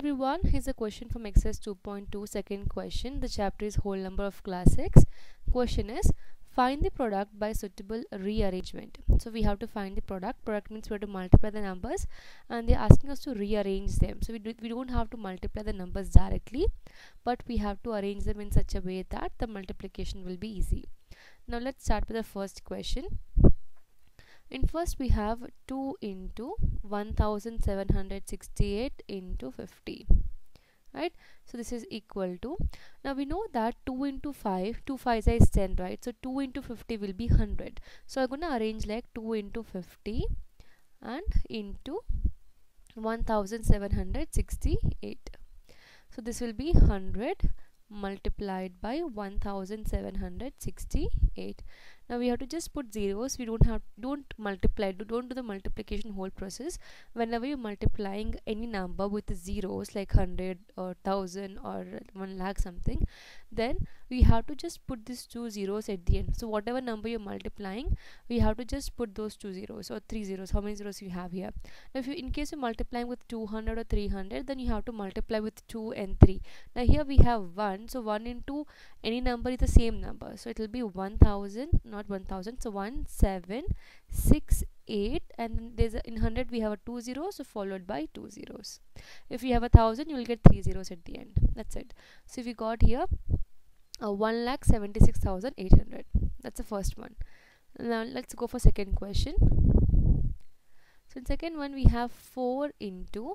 everyone here's a question from exercise 2.2 second question. The chapter is whole number of class 6 question is find the product by suitable rearrangement. So we have to find the product. Product means we have to multiply the numbers and they're asking us to rearrange them. So we, do, we don't have to multiply the numbers directly but we have to arrange them in such a way that the multiplication will be easy. Now let's start with the first question in first we have 2 into 1768 into 50 right? So this is equal to now we know that 2 into 5 2 5 is 10 right? So 2 into 50 will be 100 so i'm gonna arrange like 2 into 50 and into 1768 so this will be 100 multiplied by 1768 now we have to just put zeros. We don't have don't multiply don't do the multiplication whole process. Whenever you're multiplying any number with zeros like 100 or 1000 or 1 lakh something then we have to just put these two zeros at the end. So whatever number you're multiplying we have to just put those two zeros or three zeros. How many zeros you have here? Now if you in case you're multiplying with 200 or 300 then you have to multiply with 2 and 3 now here we have 1 so 1 into any number is the same number. So it will be 1000 not 1000 so 1768 and there's a, in 100 we have a 2 zeros so followed by two zeros. If you have a thousand you will get three zeros at the end. That's it. So we got here uh, 1 lakh 76,800 that's the first one. Now let's go for second question. So in second one we have 4 into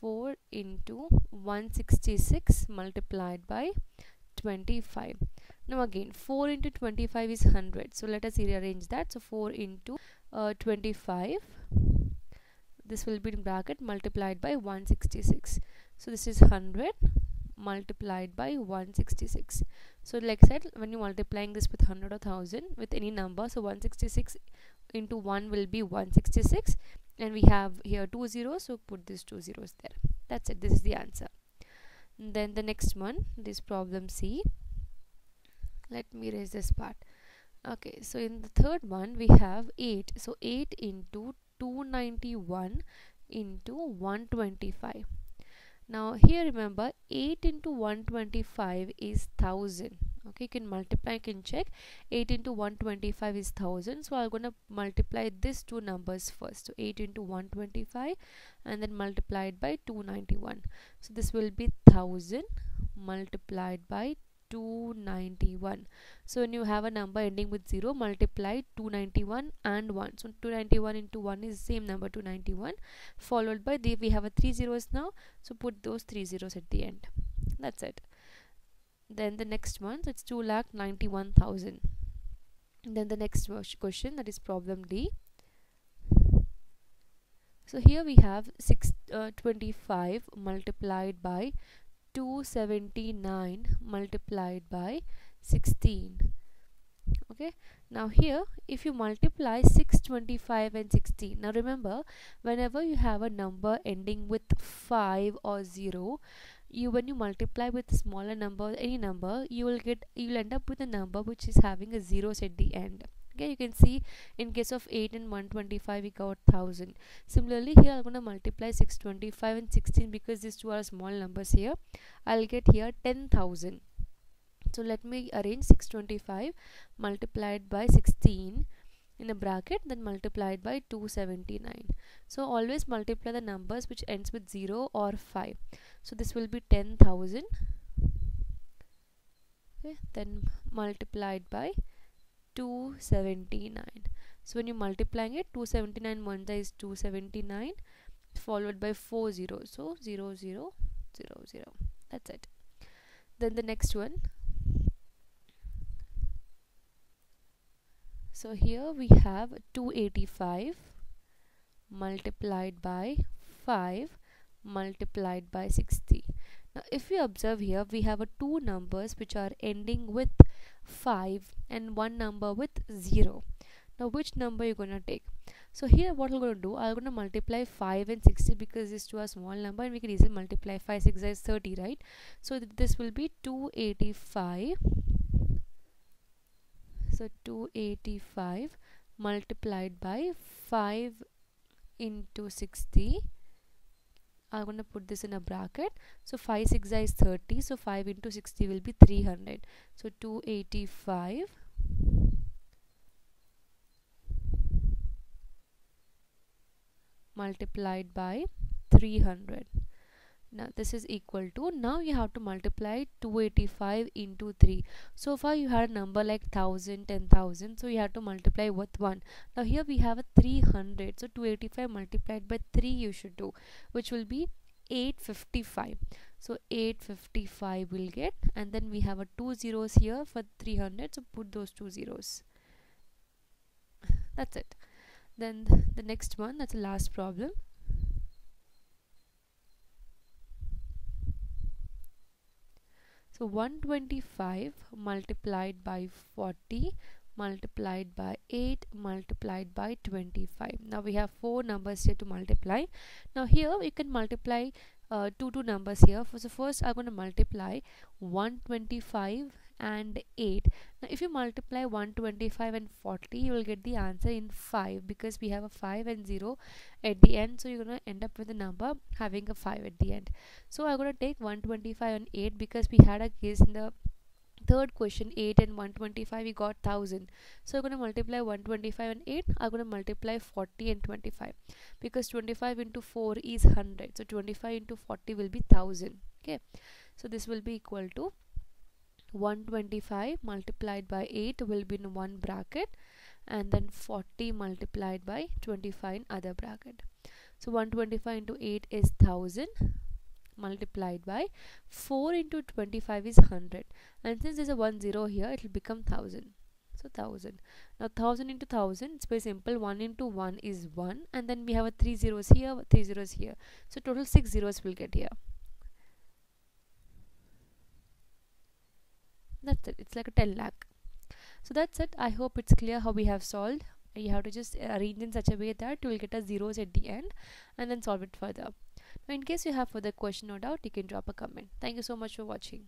4 into 166 multiplied by 25 now again 4 into 25 is 100 so let us rearrange that. So 4 into uh, 25 this will be in bracket multiplied by 166 so this is 100 multiplied by 166 so like I said when you multiplying this with 100 or 1000 with any number so 166 into 1 will be 166 and we have here two zeros so put these two zeros there. That's it. This is the answer. And then the next one this problem C let me erase this part. Okay so in the third one we have 8 so 8 into 291 into 125 now here remember 8 into 125 is 1000 okay you can multiply you can check. 8 into 125 is 1000 so i'm gonna multiply these two numbers first. So 8 into 125 and then multiplied by 291 so this will be 1000 multiplied by 291 so when you have a number ending with 0 multiply 291 and 1 so 291 into 1 is same number 291 followed by the we have a three zeros now. So put those three zeros at the end. That's it. Then the next one so it's 2 lakh 91,000 then the next question that is problem D. So here we have 625 uh, multiplied by 279 multiplied by 16 okay? Now here if you multiply 625 and 16 now remember whenever you have a number ending with 5 or 0 you when you multiply with smaller number any number you will get you will end up with a number which is having a zeros at the end okay you can see in case of 8 and 125 we got 1000 similarly here i'm going to multiply 625 and 16 because these two are small numbers here. I'll get here 10000 so let me arrange 625 multiplied by 16 in a bracket then multiplied by 279 so always multiply the numbers which ends with 0 or 5 so this will be 10000 okay then multiplied by 279 so when you're multiplying it 279 1 is 279 followed by 4 zeros so 0 0 0 0 that's it. Then the next one. So here we have 285 multiplied by 5 multiplied by 60 now if you observe here we have a two numbers which are ending with 5 and one number with 0 now which number you're gonna take? So here what we're gonna do I'm gonna multiply 5 and 60 because these two are small number and we can easily multiply 5 6 is 30 right? So th this will be 285 so 285 multiplied by 5 into 60 I'm going to put this in a bracket. So 5 6 is 30 so 5 into 60 will be 300 so 285 multiplied by 300 now this is equal to now you have to multiply 285 into 3 so far you had a number like 1000 10000 so you have to multiply with 1 now here we have a 300 so 285 multiplied by 3 you should do which will be 855 so 855 will get and then we have a two zeros here for 300 so put those two zeros. That's it. Then the next one that's the last problem so 125 multiplied by 40 multiplied by 8 multiplied by 25 now we have four numbers here to multiply. Now here we can multiply uh, two two numbers here. So first I'm going to multiply 125 and 8 now if you multiply 125 and 40 you will get the answer in 5 because we have a 5 and 0 at the end. So you're going to end up with a number having a 5 at the end. So i'm going to take 125 and 8 because we had a case in the third question 8 and 125 we got 1000 so i'm going to multiply 125 and 8 i'm going to multiply 40 and 25 because 25 into 4 is 100 so 25 into 40 will be 1000 okay. So this will be equal to 125 multiplied by 8 will be in one bracket and then 40 multiplied by 25 in other bracket. So 125 into 8 is 1000 multiplied by 4 into 25 is 100 and since there's a 1 0 here it will become 1000 so 1000 now 1000 into 1000 it's very simple. 1 into 1 is 1 and then we have a 3 zeros here 3 zeros here. So total 6 zeros will get here that's it. It's like a 10 lakh so that's it. I hope it's clear how we have solved. You have to just uh, arrange in such a way that you will get a zeros at the end and then solve it further. Now in case you have further question or doubt you can drop a comment. Thank you so much for watching